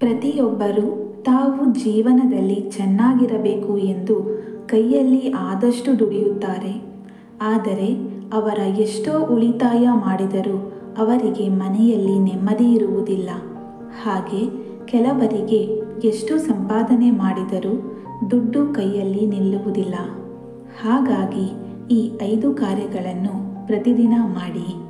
ಪ್ರತಿಯೊಬ್ಬರೂ ತಾವು ಜೀವನದಲ್ಲಿ ಚೆನ್ನಾಗಿರಬೇಕು ಎಂದು ಕೈಯಲ್ಲಿ ಆದಷ್ಟು ದುಡಿಯುತ್ತಾರೆ. ಆದರೆ ಅವರ ಎಷ್ಟೋ ಉಳಿತಾಯ ಮಾಡಿದರೂ ಅವರಿಗೆ ಮನೆಯಲ್ಲಿ ನೆಮ್ಮದಿ ಇರುವುದಿಲ್ಲ. ಹಾಗೆ ಕೆಲವರಿಗೆ ಎಷ್ಟು ಸಂಪಾದನೆ ಮಾಡಿದರೂ ದುಡ್ಡು ಕೈಯಲ್ಲಿ ನಿಲ್ಲುವುದಿಲ್ಲ. ಹಾಗಾಗಿ ಈ ಐದು ಕಾರ್ಯಗಳನ್ನು ಪ್ರತಿದಿನ ಮಾಡಿ.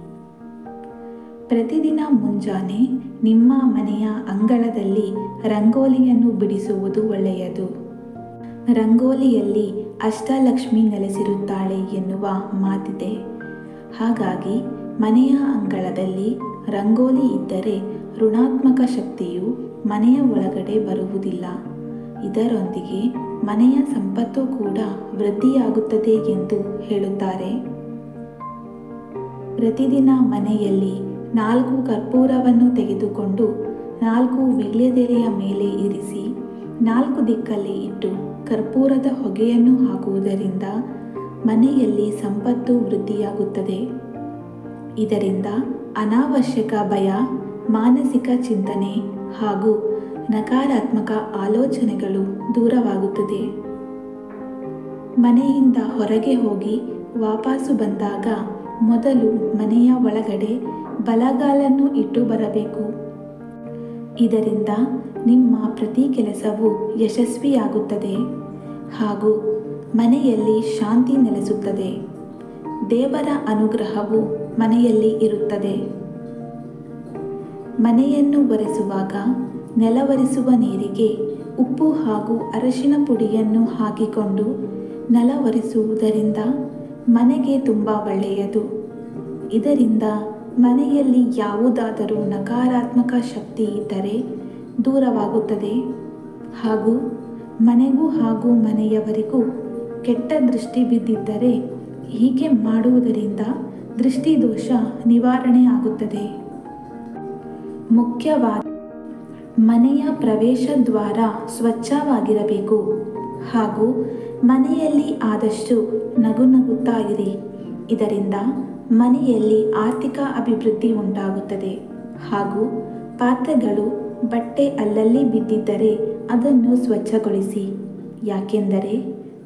ಪ್ರತಿದಿನ ಮುಂಜಾನೆ ನಿಮ್ಮ ಮನೆಯ ಅಂಗಳದಲ್ಲಿ ರಂಗೋಲಿಯನ್ನು ಬಿಡಿಸುವುದು ಒಳ್ಳೆಯದು. ರಂಗೋಲಿಯಲ್ಲಿ ಅಷ್ಟಲಕ್ಷ್ಮಿ ನೆಲೆಸಿರುತ್ತಾಳೆ ಎನ್ನುವ ಮಾತಿದೆ. ಹಾಗಾಗಿ ಮನೆಯ ಅಂಗಳದಲ್ಲಿ ರಂಗೋಲಿ ಇದ್ದರೆ ಋಣಾತ್ಮಕ ಶಕ್ತಿಯು ಮನೆಯ ಒಳಗಡೆ ಬರುವುದಿಲ್ಲ. ಇದರೊಂದಿಗೆ ಮನೆಯ ಸಂಪತ್ತು ಕೂಡ ವೃದ್ಧಿಯಾಗುತ್ತದೆ ಎಂದು ಹೇಳುತ್ತಾರೆ. ಪ್ರತಿದಿನ ಮನೆಯಲ್ಲಿ ನಾಲ್ಕು ಕರ್ಪೂರವನ್ನು ತೆಗೆದುಕೊಂಡು ನಾಲ್ಕು ವೀಳ್ಯದೆಲೆಯ ಮೇಲೆ ಇರಿಸಿ, ನಾಲ್ಕು ದಿಕ್ಕಲ್ಲಿ ಇಟ್ಟು ಕರ್ಪೂರದ ಹೊಗೆಯನ್ನು ಹಾಕುವುದರಿಂದ ಮನೆಯಲ್ಲಿ ಸಂಪತ್ತು ವೃದ್ಧಿಯಾಗುತ್ತದೆ. ಇದರಿಂದ ಅನಾವಶ್ಯಕ ಭಯ, ಮಾನಸಿಕ ಚಿಂತನೆ ಹಾಗೂ ನಕಾರಾತ್ಮಕ ಆಲೋಚನೆಗಳು ದೂರವಾಗುತ್ತದೆ. ಮನೆಯಿಂದ ಹೊರಗೆ ಹೋಗಿ ವಾಪಸ್ಸು ಬಂದಾಗ ಮೊದಲು ಮನೆಯ ಒಳಗಡೆ ಬಲಗಾಲನ್ನು ಇಟ್ಟು ಬರಬೇಕು. ಇದರಿಂದ ನಿಮ್ಮ ಪ್ರತಿ ಕೆಲಸವು ಯಶಸ್ವಿಯಾಗುತ್ತದೆ ಹಾಗೂ ಮನೆಯಲ್ಲಿ ಶಾಂತಿ ನೆಲೆಸುತ್ತದೆ. ದೇವರ ಅನುಗ್ರಹವು ಮನೆಯಲ್ಲಿ ಇರುತ್ತದೆ. ಮನೆಯನ್ನು ಒರೆಸುವಾಗ ನೆಲವರಿಸುವ ನೀರಿಗೆ ಉಪ್ಪು ಹಾಗೂ ಅರಶಿನ ಪುಡಿಯನ್ನು ಹಾಕಿಕೊಂಡು ನೆಲ ಒರೆಸುವುದರಿಂದ ಮನೆಗೆ ತುಂಬ ಒಳ್ಳೆಯದು. ಇದರಿಂದ ಮನೆಯಲ್ಲಿ ಯಾವುದಾದರೂ ನಕಾರಾತ್ಮಕ ಶಕ್ತಿ ಇದ್ದರೆ ದೂರವಾಗುತ್ತದೆ. ಹಾಗೂ ಮನೆಗೂ ಹಾಗೂ ಮನೆಯವರಿಗೂ ಕೆಟ್ಟ ದೃಷ್ಟಿ ಬಿದ್ದಿದ್ದರೆ ಹೀಗೆ ಮಾಡುವುದರಿಂದ ದೃಷ್ಟಿದೋಷ ನಿವಾರಣೆ ಆಗುತ್ತದೆ. ಮುಖ್ಯವಾದ ಮನೆಯ ಪ್ರವೇಶ ದ್ವಾರ ಸ್ವಚ್ಛವಾಗಿರಬೇಕು. ಹಾಗೂ ಮನೆಯಲ್ಲಿ ಆದಷ್ಟು ನಗು ನಗುತ್ತಾ ಇರಿ ಇದರಿಂದ ಮನೆಯಲ್ಲಿ ಆರ್ಥಿಕ ಅಭಿವೃದ್ಧಿ ಉಂಟಾಗುತ್ತದೆ ಹಾಗೂ ಪಾತ್ರೆಗಳು ಬಟ್ಟೆ ಅಲ್ಲಲ್ಲಿ ಬಿದ್ದಿದ್ದರೆ ಅದನ್ನು ಸ್ವಚ್ಛಗೊಳಿಸಿ. ಯಾಕೆಂದರೆ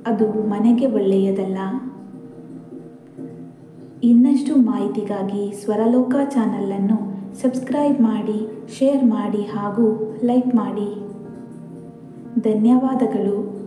ಅದು ಮನೆಗೆ ಒಳ್ಳೆಯದಲ್ಲ. ಇನ್ನಷ್ಟು ಮಾಹಿತಿಗಾಗಿ ಸ್ವರಲೋಕ ಚಾನಲನ್ನು ಸಬ್ಸ್ಕ್ರೈಬ್ ಮಾಡಿ, ಶೇರ್ ಮಾಡಿ ಹಾಗೂ ಲೈಕ್ ಮಾಡಿ. ಧನ್ಯವಾದಗಳು.